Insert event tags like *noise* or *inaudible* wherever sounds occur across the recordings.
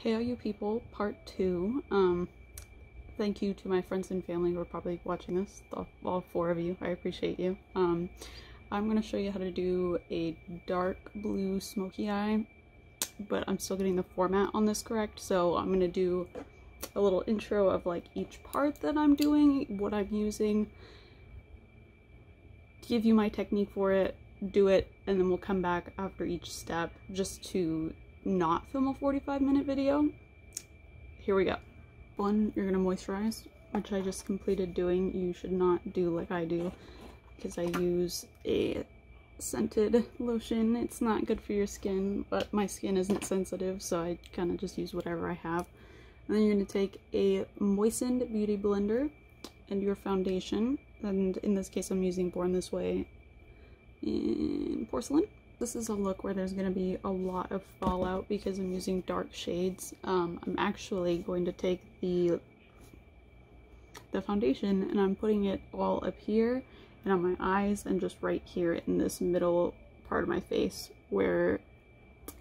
Hey all you people, part two. Um, thank you to my friends and family who are probably watching this, all, all four of you. I appreciate you. Um, I'm going to show you how to do a dark blue smoky eye, but I'm still getting the format on this correct, so I'm going to do a little intro of like each part that I'm doing, what I'm using, give you my technique for it, do it, and then we'll come back after each step just to not film a 45 minute video. Here we go. One, you're gonna moisturize, which I just completed doing. You should not do like I do because I use a scented lotion. It's not good for your skin, but my skin isn't sensitive, so I kind of just use whatever I have. And then you're going to take a moistened beauty blender and your foundation. And in this case, I'm using Born This Way in porcelain. This is a look where there's going to be a lot of fallout because I'm using dark shades. Um, I'm actually going to take the the foundation and I'm putting it all up here and on my eyes and just right here in this middle part of my face where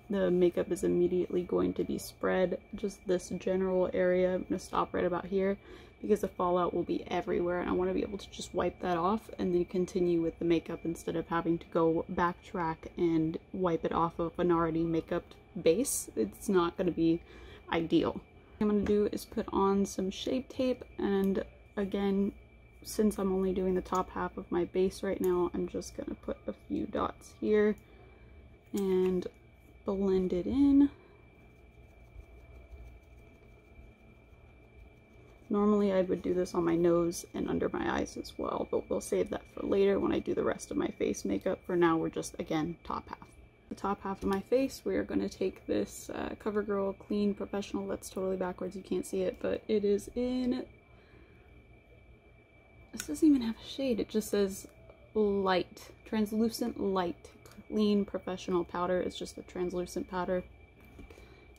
the makeup is immediately going to be spread just this general area. I'm going to stop right about here because the fallout will be everywhere and I want to be able to just wipe that off and then continue with the makeup instead of having to go backtrack and wipe it off of an already makeup base. It's not going to be ideal. What I'm going to do is put on some shape tape and again since I'm only doing the top half of my base right now I'm just going to put a few dots here and blend it in. Normally I would do this on my nose and under my eyes as well, but we'll save that for later when I do the rest of my face makeup. For now, we're just, again, top half. The top half of my face, we are going to take this uh, CoverGirl Clean Professional. That's totally backwards, you can't see it, but it is in... This doesn't even have a shade, it just says light, translucent light clean professional powder. It's just a translucent powder.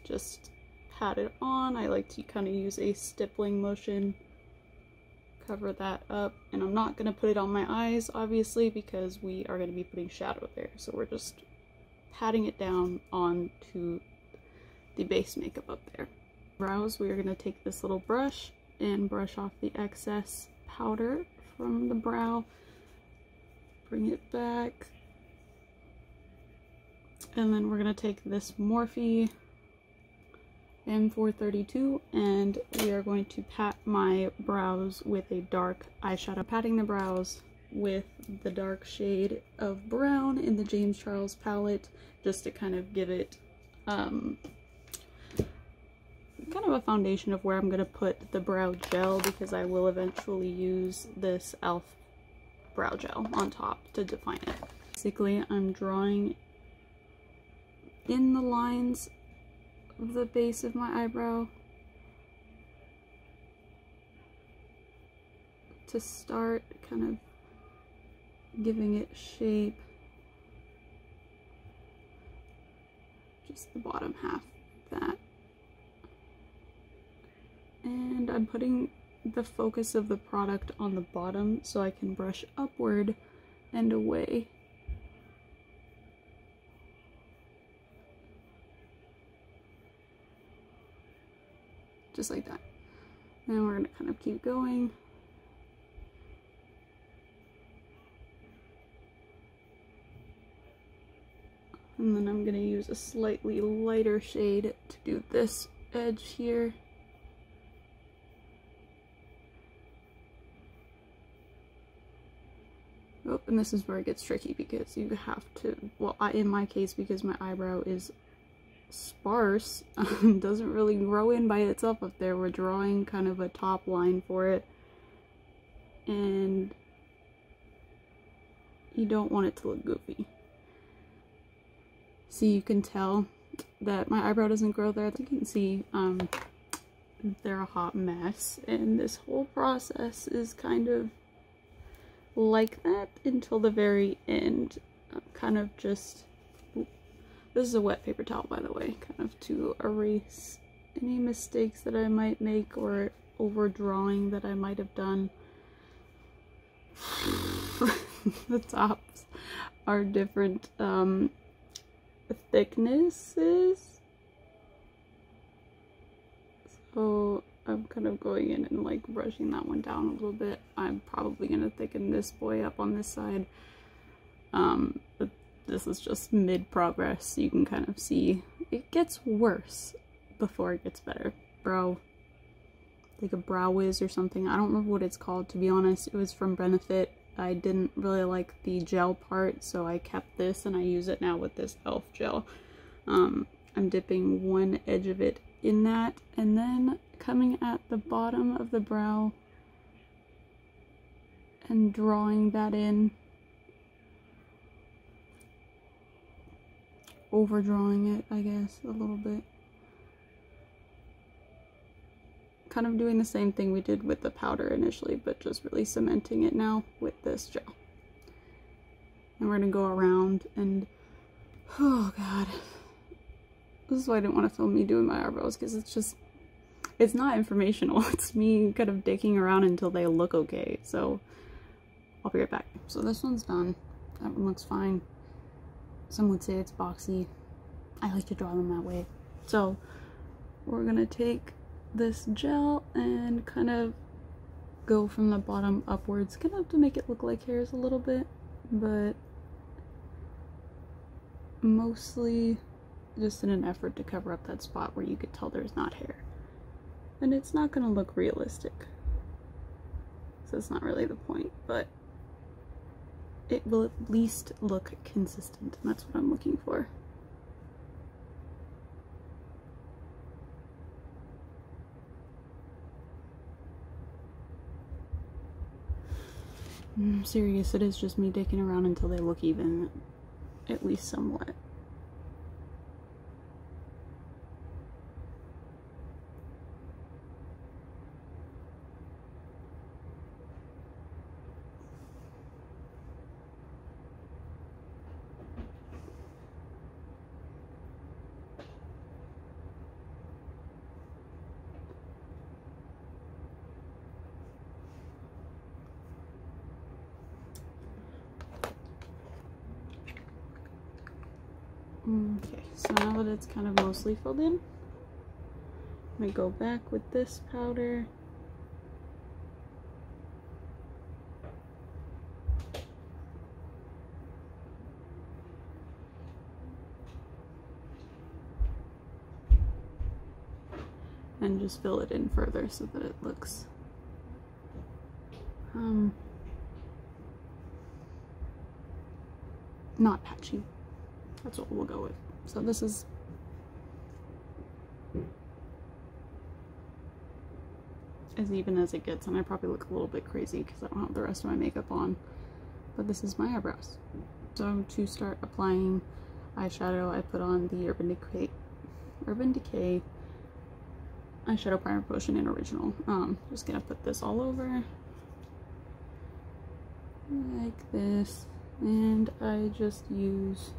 Just pat it on. I like to kind of use a stippling motion. Cover that up. And I'm not going to put it on my eyes, obviously, because we are going to be putting shadow there. So we're just patting it down onto the base makeup up there. Brows, we are going to take this little brush and brush off the excess powder from the brow. Bring it back and then we're going to take this Morphe M432 and we are going to pat my brows with a dark eyeshadow. Patting the brows with the dark shade of brown in the James Charles palette just to kind of give it um, kind of a foundation of where I'm going to put the brow gel because I will eventually use this e.l.f. brow gel on top to define it. Basically, I'm drawing in the lines the base of my eyebrow to start kind of giving it shape. Just the bottom half that. And I'm putting the focus of the product on the bottom so I can brush upward and away just like that. And we're gonna kind of keep going. And then I'm gonna use a slightly lighter shade to do this edge here. Oh, and this is where it gets tricky because you have to, well, I, in my case, because my eyebrow is sparse. *laughs* Um, doesn't really grow in by itself up there. We're drawing kind of a top line for it. And you don't want it to look goofy. See, you can tell that my eyebrow doesn't grow there. You can see um, they're a hot mess. And this whole process is kind of like that until the very end. I'm kind of just this is a wet paper towel, by the way, kind of to erase any mistakes that I might make or overdrawing that I might have done. *laughs* the tops are different um, thicknesses. So I'm kind of going in and like brushing that one down a little bit. I'm probably going to thicken this boy up on this side. Um, but this is just mid progress. You can kind of see it gets worse before it gets better. Bro, like a brow wiz or something. I don't remember what it's called to be honest. It was from Benefit. I didn't really like the gel part so I kept this and I use it now with this e.l.f. gel. Um, I'm dipping one edge of it in that and then coming at the bottom of the brow and drawing that in overdrawing it I guess a little bit kind of doing the same thing we did with the powder initially but just really cementing it now with this gel and we're gonna go around and oh god this is why I didn't want to film me doing my eyebrows because it's just it's not informational. *laughs* It's me kind of digging around until they look okay. So I'll be right back. So this one's done. That one looks fine. Some would say it's boxy. I like to draw them that way. So we're gonna take this gel and kind of go from the bottom upwards. Kind of to make it look like hairs a little bit, but mostly just in an effort to cover up that spot where you could tell there's not hair and it's not to look realistic. So it's not really the point, but it will at least look consistent, and that's what I'm looking for. I'm mm, serious, it is just me digging around until they look even, at least somewhat. Okay, it's kind of mostly filled in, I'm gonna go back with this powder. And just fill it in further so that it looks um, not patchy. That's what we'll go with. So this is as even as it gets and I probably look a little bit crazy because I don't have the rest of my makeup on. But this is my eyebrows. So to start applying eyeshadow I put on the Urban Decay Urban Decay eyeshadow primer potion in original. Um just gonna put this all over like this and I just use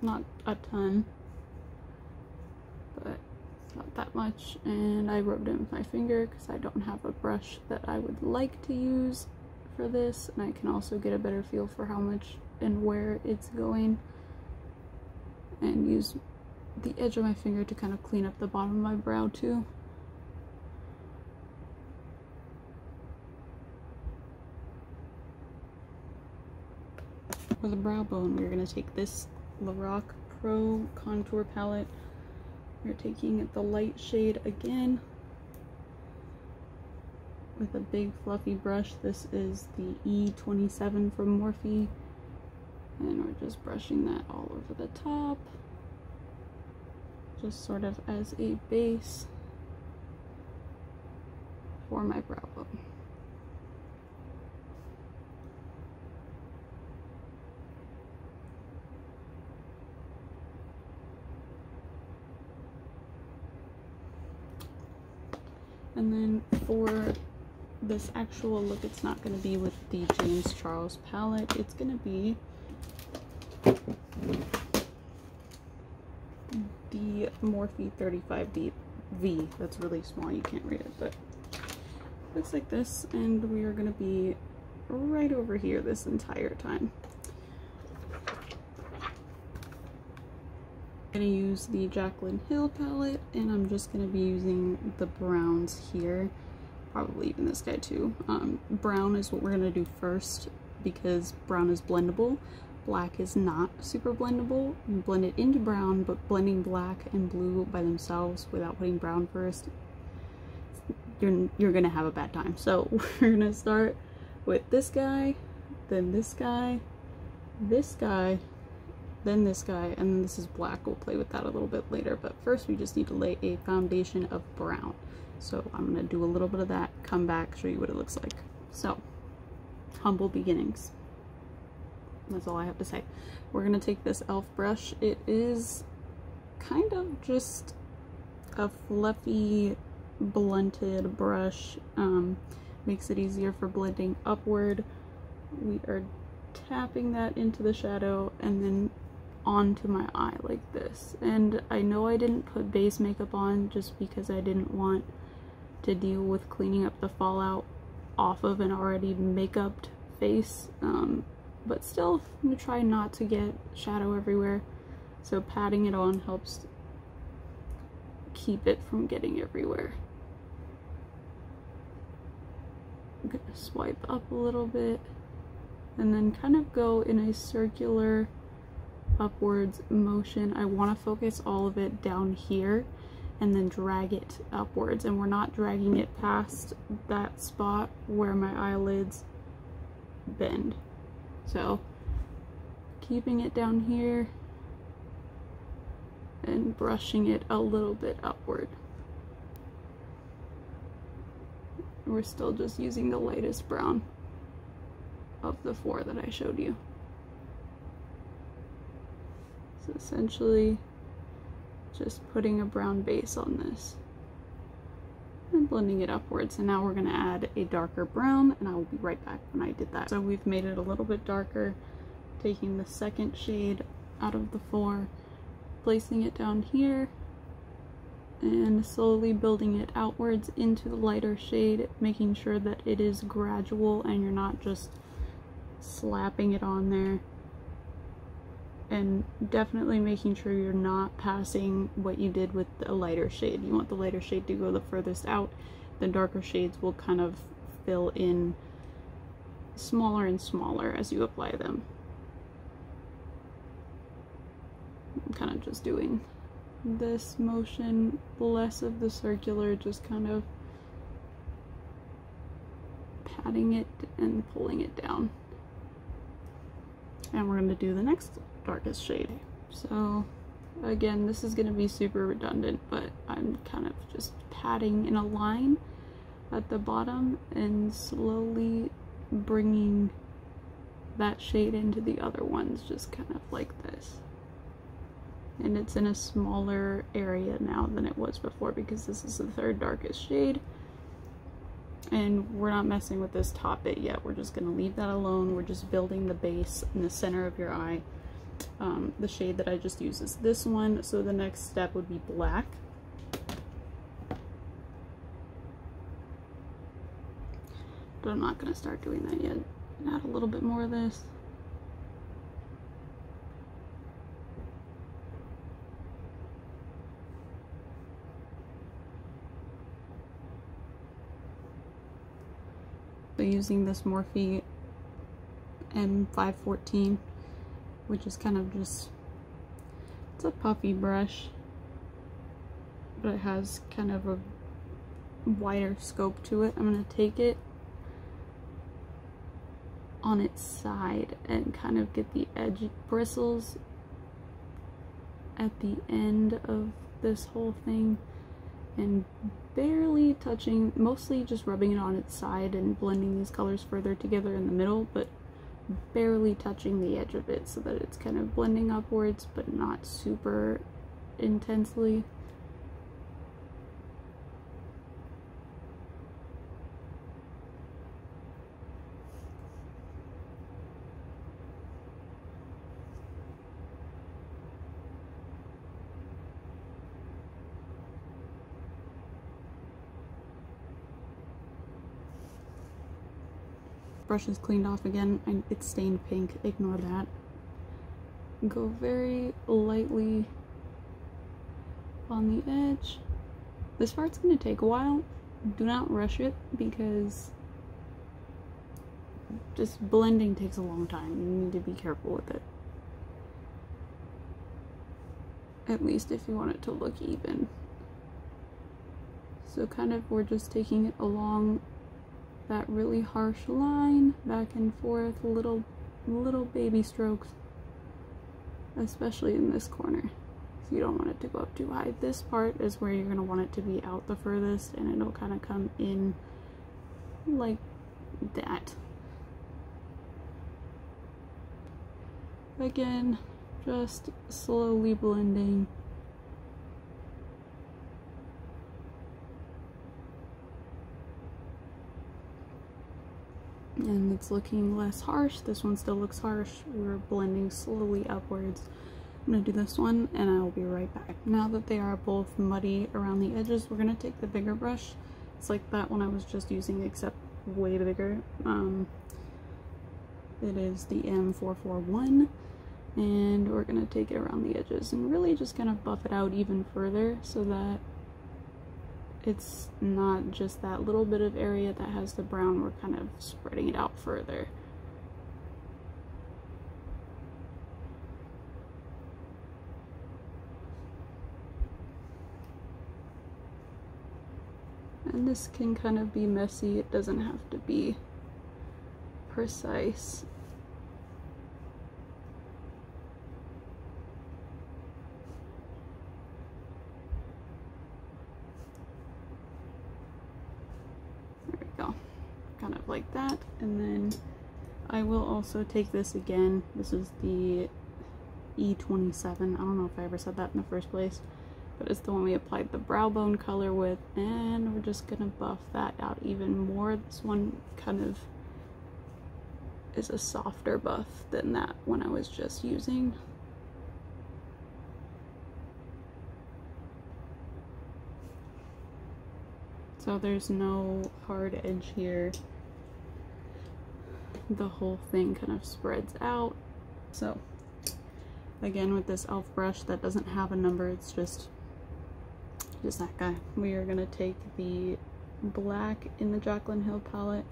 not a ton, much. And I rubbed it with my finger because I don't have a brush that I would like to use for this. And I can also get a better feel for how much and where it's going. And use the edge of my finger to kind of clean up the bottom of my brow too. For the brow bone, we're going to take this Lorac Pro Contour Palette. We're taking the light shade again with a big fluffy brush. This is the E27 from Morphe. And we're just brushing that all over the top. Just sort of as a base for my brow bone. And then for this actual look, it's not going to be with the James Charles palette. It's going to be the Morphe 35D V. That's really small. You can't read it, but looks like this. And we are going to be right over here this entire time. Going to use the Jaclyn Hill palette and I'm just going to be using the browns here. Probably even this guy too. Um, brown is what we're going to do first because brown is blendable. Black is not super blendable. You blend it into brown, but blending black and blue by themselves without putting brown first, you're, you're gonna have a bad time. So *laughs* we're gonna start with this guy, then this guy, this guy, then this guy, and then this is black. We'll play with that a little bit later, but first we just need to lay a foundation of brown. So I'm gonna do a little bit of that, come back, show you what it looks like. So, humble beginnings. That's all I have to say. We're to take this e.l.f. brush. It is kind of just a fluffy, blunted brush. Um, makes it easier for blending upward. We are tapping that into the shadow and then onto my eye like this. And I know I didn't put base makeup on just because I didn't want to deal with cleaning up the fallout off of an already makeuped face. Um, but still I'm gonna try not to get shadow everywhere so patting it on helps keep it from getting everywhere I'm gonna swipe up a little bit and then kind of go in a circular upwards motion I want to focus all of it down here and then drag it upwards and we're not dragging it past that spot where my eyelids bend so keeping it down here and brushing it a little bit upward. We're still just using the lightest brown of the four that I showed you. Essentially just putting a brown base on this and blending it upwards. And now we're going to add a darker brown and I will be right back when I did that. So we've made it a little bit darker, taking the second shade out of the four, placing it down here and slowly building it outwards into the lighter shade, making sure that it is gradual and you're not just slapping it on there and definitely making sure you're not passing what you did with a lighter shade. You want the lighter shade to go the furthest out, the darker shades will kind of fill in smaller and smaller as you apply them. I'm kind of just doing this motion, less of the circular, just kind of patting it and pulling it down. And we're going to do the next darkest shade. So again, this is going to be super redundant, but I'm kind of just patting in a line at the bottom and slowly bringing that shade into the other ones, just kind of like this. And it's in a smaller area now than it was before because this is the third darkest shade. And we're not messing with this top bit yet. We're just going to leave that alone. We're just building the base in the center of your eye um, the shade that I just used is this one, so the next step would be black. But I'm not going to start doing that yet. Add a little bit more of this. So using this Morphe M514 which is kind of just, it's a puffy brush, but it has kind of a wider scope to it. I'm going to take it on its side and kind of get the edge bristles at the end of this whole thing and barely touching, mostly just rubbing it on its side and blending these colors further together in the middle, but barely touching the edge of it so that it's kind of blending upwards but not super intensely. Brush is cleaned off again. and it's stained pink. Ignore that. Go very lightly on the edge. This part's going to take a while. Do not rush it because just blending takes a long time. You need to be careful with it. At least if you want it to look even. So kind of we're just taking it along that really harsh line back and forth, little little baby strokes, especially in this corner. So you don't want it to go up too high. This part is where you're going to want it to be out the furthest and it'll kind of come in like that. Again, just slowly blending and it's looking less harsh. This one still looks harsh. We're blending slowly upwards. I'm gonna do this one and I'll be right back. Now that they are both muddy around the edges, we're gonna take the bigger brush. It's like that one I was just using except way bigger. Um, it is the M441 and we're gonna take it around the edges and really just kind of buff it out even further so that it's not just that little bit of area that has the brown, we're kind of spreading it out further. And this can kind of be messy, it doesn't have to be precise. Like that. And then I will also take this again. This is the E27 I don't know if I ever said that in the first place but it's the one we applied the brow bone color with. And we're just gonna buff that out even more. This one kind of is a softer buff than that one I was just using. So there's no hard edge here the whole thing kind of spreads out. So again with this elf brush that doesn't have a number, it's just just that guy. We are gonna take the black in the Jaclyn Hill palette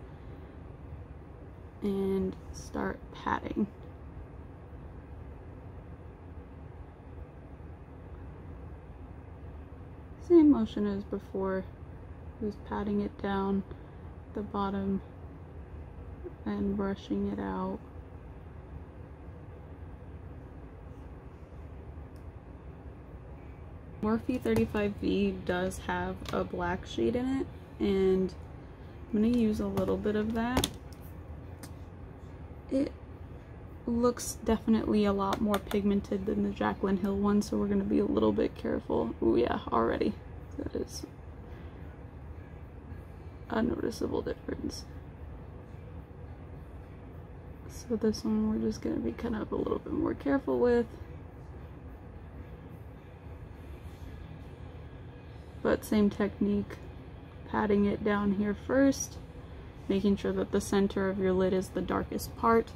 and start patting. Same motion as before, just patting it down the bottom and brushing it out. Morphe 35V does have a black shade in it and I'm going to use a little bit of that. It looks definitely a lot more pigmented than the Jaclyn Hill one so we're going to be a little bit careful. Oh yeah, already. That is a noticeable difference. So this one we're just going to be kind of a little bit more careful with. But same technique, patting it down here first, making sure that the center of your lid is the darkest part,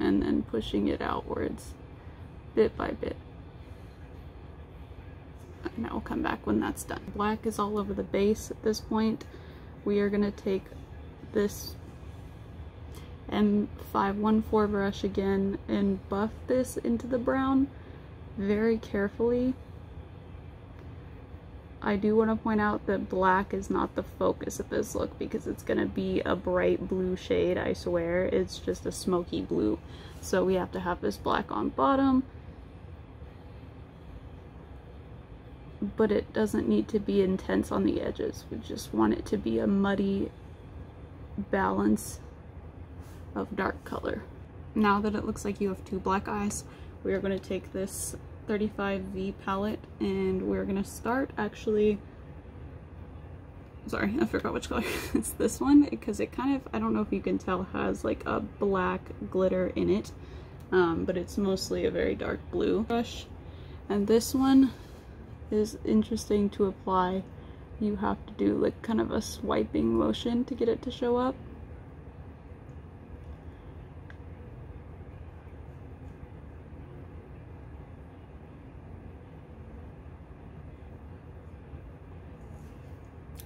and then pushing it outwards bit by bit. And I will come back when that's done. Black is all over the base at this point. We are going to take this M514 brush again and buff this into the brown very carefully. I do want to point out that black is not the focus of this look because it's going to be a bright blue shade, I swear. It's just a smoky blue. So we have to have this black on bottom. But it doesn't need to be intense on the edges. We just want it to be a muddy balance of dark color. Now that it looks like you have two black eyes, we are going to take this 35V palette and we're going to start actually sorry I forgot which color *laughs* it's this one because it kind of I don't know if you can tell has like a black glitter in it um, but it's mostly a very dark blue brush. And this one is interesting to apply. You have to do like kind of a swiping motion to get it to show up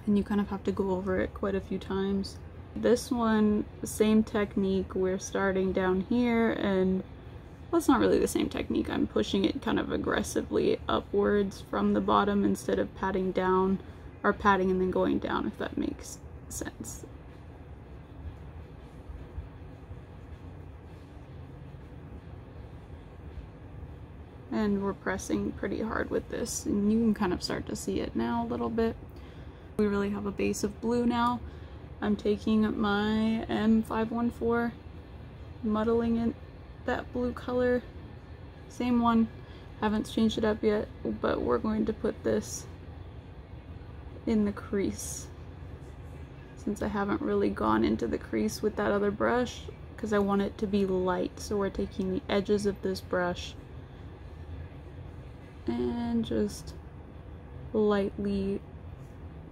and you kind of have to go over it quite a few times. This one, same technique, we're starting down here and well, it's not really the same technique. I'm pushing it kind of aggressively upwards from the bottom instead of patting down or patting and then going down, if that makes sense. And we're pressing pretty hard with this, and you can kind of start to see it now a little bit. We really have a base of blue now. I'm taking my M514, muddling in that blue color. Same one, haven't changed it up yet, but we're going to put this in the crease. Since I haven't really gone into the crease with that other brush, because I want it to be light. So we're taking the edges of this brush and just lightly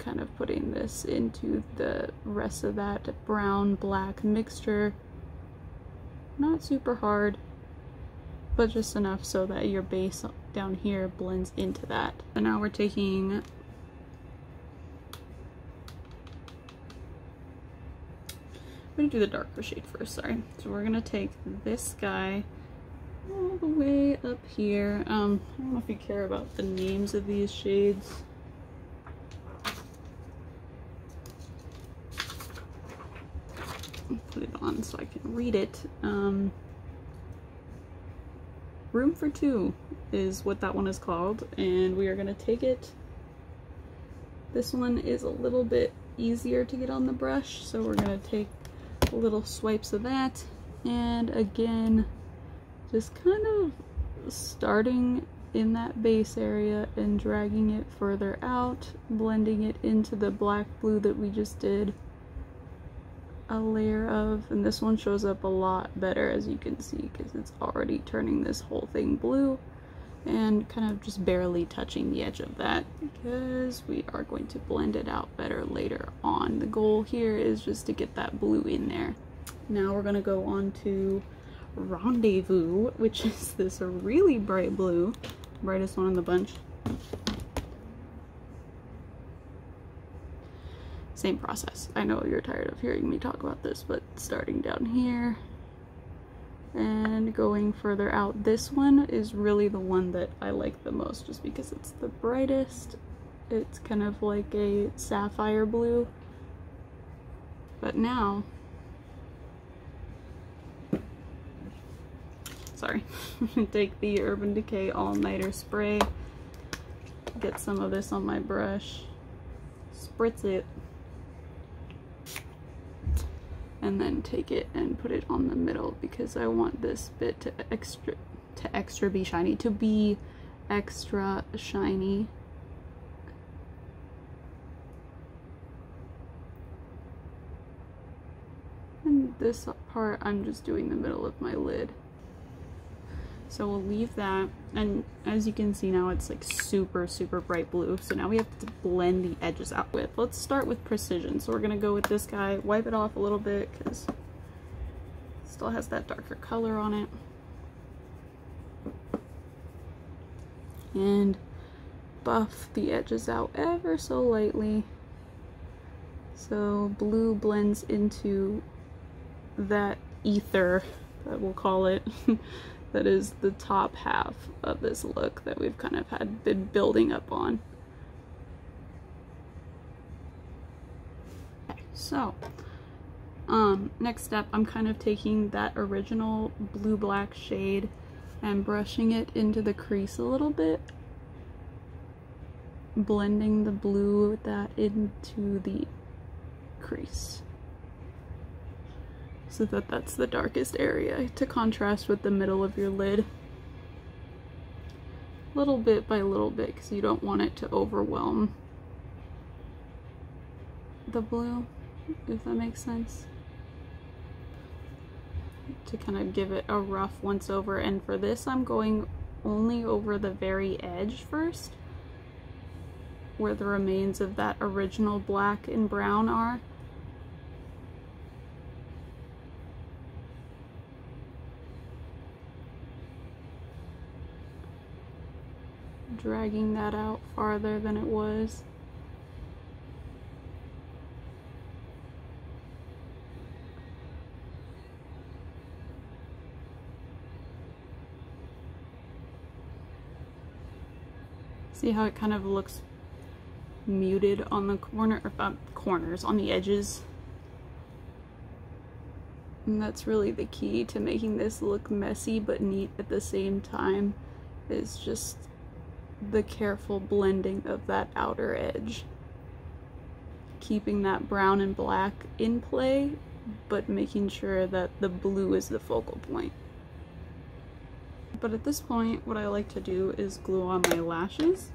kind of putting this into the rest of that brown black mixture. Not super hard, but just enough so that your base down here blends into that. And now we're taking I'm gonna do the darker shade first, sorry. So we're gonna take this guy all the way up here. Um, I don't know if you care about the names of these shades. Put it on so I can read it. Um, Room for Two is what that one is called, and we are going to take it. This one is a little bit easier to get on the brush, so we're going to take little swipes of that, and again, just kind of starting in that base area and dragging it further out, blending it into the black blue that we just did a layer of, and this one shows up a lot better as you can see because it's already turning this whole thing blue and kind of just barely touching the edge of that because we are going to blend it out better later on. The goal here is just to get that blue in there. Now we're going to go on to Rendezvous, which is this really bright blue, brightest one in the bunch. Same process. I know you're tired of hearing me talk about this, but starting down here and going further out. This one is really the one that I like the most just because it's the brightest. It's kind of like a sapphire blue. But now sorry, *laughs* take the Urban Decay All Nighter Spray, get some of this on my brush, spritz it, and then take it and put it on the middle because I want this bit to extra to extra be shiny, to be extra shiny. And this part I'm just doing the middle of my lid. So we'll leave that. And as you can see now, it's like super, super bright blue. So now we have to blend the edges out with. Let's start with precision. So we're to go with this guy, wipe it off a little bit because still has that darker color on it. And buff the edges out ever so lightly. So blue blends into that ether, that we'll call it. *laughs* that is the top half of this look that we've kind of had been building up on. So um, next step, I'm kind of taking that original blue-black shade and brushing it into the crease a little bit. Blending the blue with that into the crease so that that's the darkest area to contrast with the middle of your lid. Little bit by little bit because you don't want it to overwhelm the blue if that makes sense. To kind of give it a rough once over and for this I'm going only over the very edge first where the remains of that original black and brown are dragging that out farther than it was. See how it kind of looks muted on the corner, or uh, corners, on the edges. And that's really the key to making this look messy but neat at the same time, is just the careful blending of that outer edge. Keeping that brown and black in play, but making sure that the blue is the focal point. But at this point, what I like to do is glue on my lashes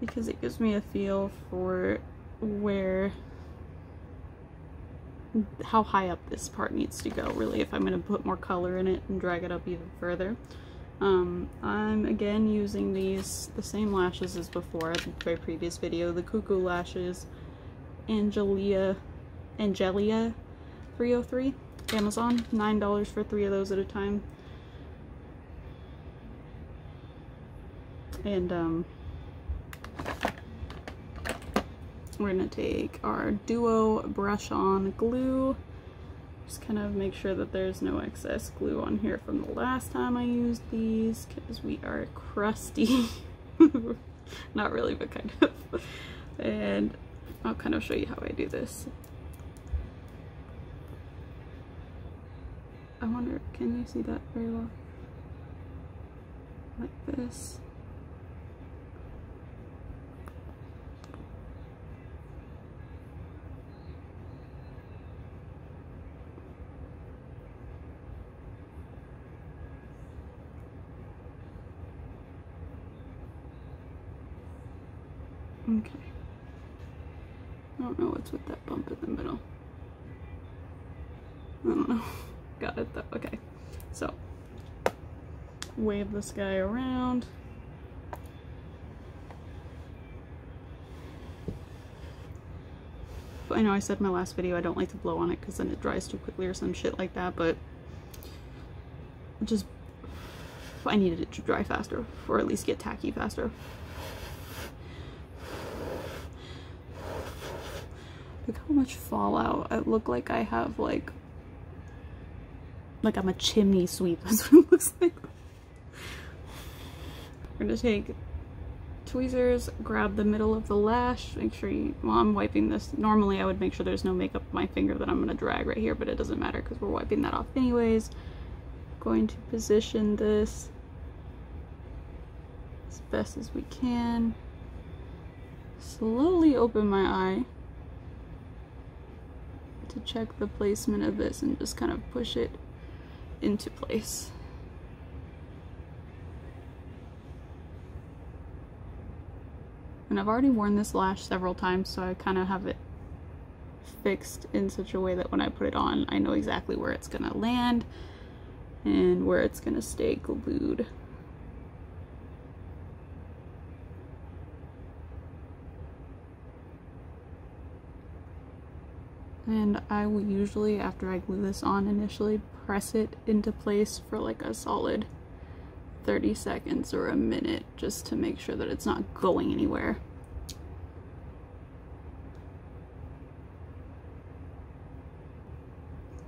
because it gives me a feel for where how high up this part needs to go really if I'm going to put more color in it and drag it up even further. Um, I'm again using these, the same lashes as before, very previous video, the Cuckoo Lashes Angelia, Angelia 303, Amazon, $9 for three of those at a time. And um, we're gonna take our Duo Brush On Glue just kind of make sure that there's no excess glue on here from the last time I used these because we are crusty. *laughs* Not really, but kind of. And I'll kind of show you how I do this. I wonder, can you see that very well? Like this. Okay. I don't know what's with that bump in the middle. I don't know. *laughs* Got it though. Okay. So, wave this guy around. I know I said in my last video I don't like to blow on it because then it dries too quickly or some shit like that, but just I needed it to dry faster or at least get tacky faster. Look how much fallout. I look like I have like, like I'm a chimney sweep. *laughs* That's what it looks like. We're gonna take tweezers, grab the middle of the lash, make sure you, well I'm wiping this, normally I would make sure there's no makeup on my finger that I'm gonna drag right here, but it doesn't matter because we're wiping that off anyways. Going to position this as best as we can. Slowly open my eye to check the placement of this and just kind of push it into place. And I've already worn this lash several times, so I kind of have it fixed in such a way that when I put it on, I know exactly where it's going to land and where it's going to stay glued. And I will usually, after I glue this on initially, press it into place for like a solid 30 seconds or a minute just to make sure that it's not going anywhere.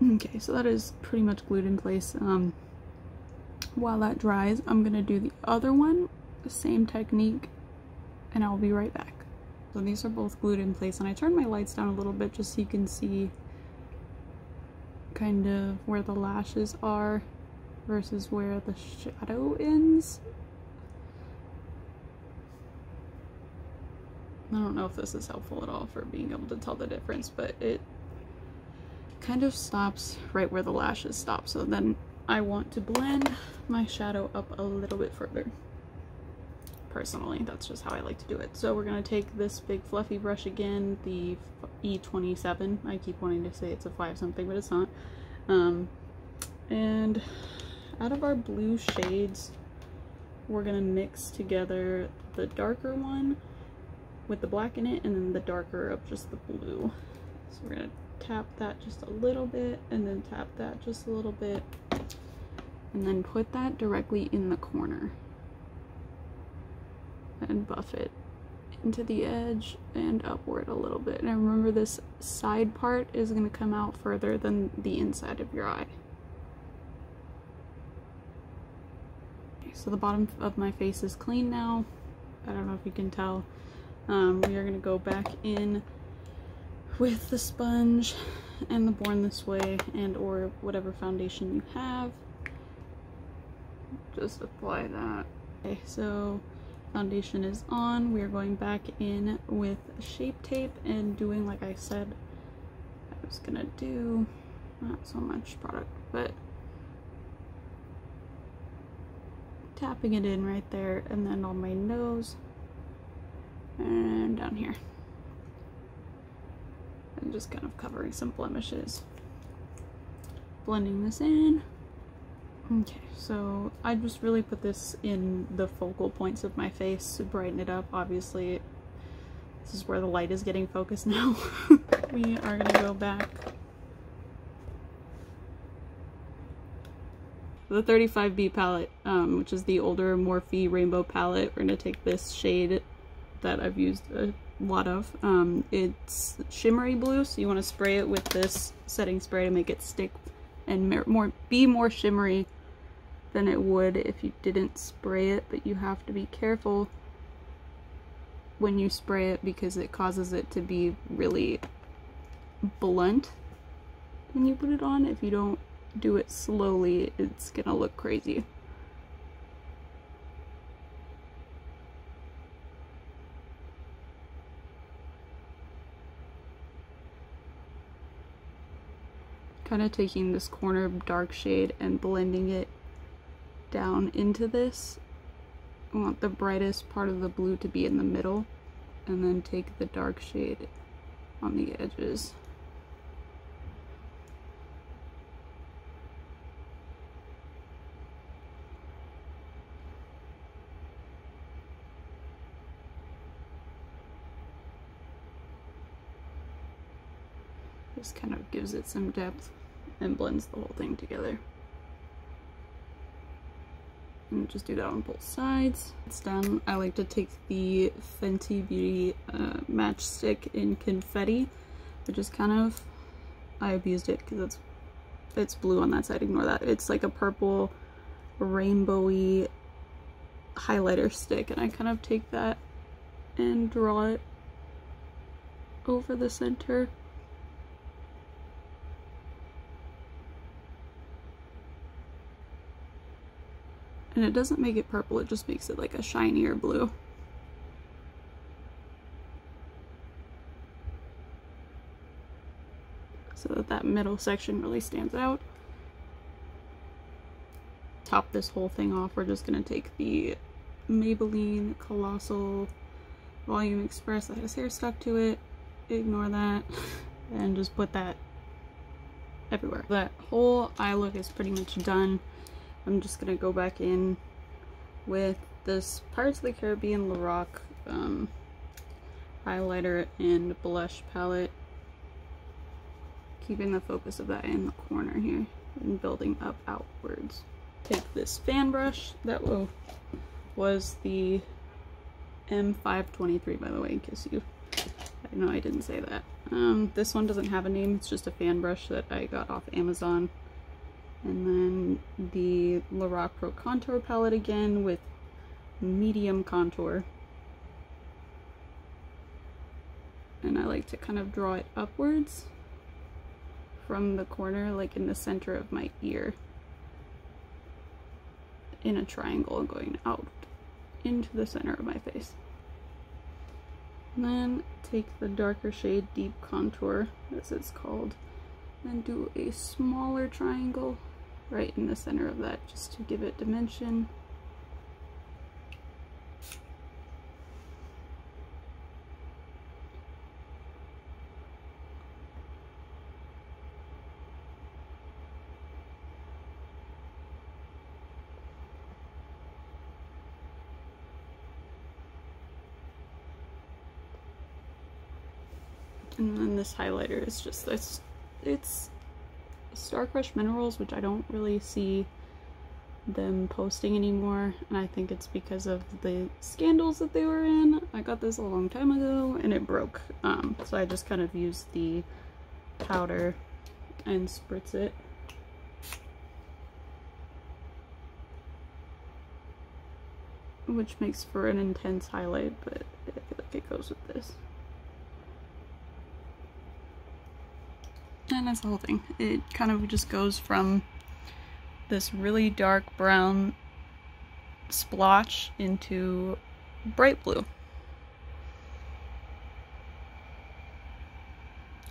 Okay, so that is pretty much glued in place. Um, while that dries, I'm going to do the other one, the same technique, and I'll be right back. So these are both glued in place and I turned my lights down a little bit just so you can see kind of where the lashes are versus where the shadow ends. I don't know if this is helpful at all for being able to tell the difference, but it kind of stops right where the lashes stop. So then I want to blend my shadow up a little bit further personally. That's just how I like to do it. So we're going to take this big fluffy brush again, the E27. I keep wanting to say it's a 5 something, but it's not. Um, and out of our blue shades, we're going to mix together the darker one with the black in it and then the darker of just the blue. So we're going to tap that just a little bit and then tap that just a little bit and then put that directly in the corner and buff it into the edge and upward a little bit. And remember this side part is going to come out further than the inside of your eye. So the bottom of my face is clean now. I don't know if you can tell. Um, we are going to go back in with the sponge and the Born This Way and or whatever foundation you have. Just apply that. Okay, so foundation is on. We are going back in with Shape Tape and doing, like I said, I was gonna do not so much product, but tapping it in right there and then on my nose and down here. And just kind of covering some blemishes. Blending this in okay so I just really put this in the focal points of my face to brighten it up obviously this is where the light is getting focused now *laughs* we are gonna go back the 35B palette, um, which is the older Morphe Rainbow palette. We're going to take this shade that I've used a lot of. Um, it's shimmery blue, so you want to spray it with this setting spray to make it stick and more be more shimmery than it would if you didn't spray it, but you have to be careful when you spray it because it causes it to be really blunt when you put it on if you don't do it slowly, it's gonna look crazy. Kind of taking this corner of dark shade and blending it down into this. I want the brightest part of the blue to be in the middle and then take the dark shade on the edges. Just kind of gives it some depth and blends the whole thing together. Just do that on both sides. It's done. I like to take the Fenty Beauty uh, Match Stix in confetti, which is kind of, I abused it because it's, it's blue on that side, ignore that. It's like a purple rainbowy highlighter stick and I kind of take that and draw it over the center And it doesn't make it purple, it just makes it like a shinier blue. So that that middle section really stands out. Top this whole thing off, we're just to take the Maybelline Colossal Volume Express that has hair stuck to it. Ignore that. *laughs* And just put that everywhere. That whole eye look is pretty much done. I'm just gonna go back in with this Pirates of the Caribbean Lorac um, highlighter and blush palette keeping the focus of that in the corner here and building up outwards. Take this fan brush that was the M523 by the way in case you I know I didn't say that. Um, this one doesn't have a name, it's just a fan brush that I got off Amazon and then the Lorac Pro Contour palette again with medium contour. And I like to kind of draw it upwards from the corner, like in the center of my ear, in a triangle going out into the center of my face. And then take the darker shade Deep Contour, as it's called, and do a smaller triangle right in the center of that just to give it dimension. And then this highlighter is just this, it's Starcrushed Minerals, which I don't really see them posting anymore and I think it's because of the scandals that they were in. I got this a long time ago and it broke um, so I just kind of used the powder and spritz it. which makes for an intense highlight, but I feel like it goes with this. And that's the whole thing. It kind of just goes from this really dark brown splotch into bright blue.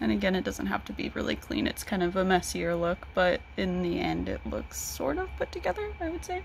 And again, it doesn't have to be really clean. It's kind of a messier look, but in the end it looks sort of put together, I would say.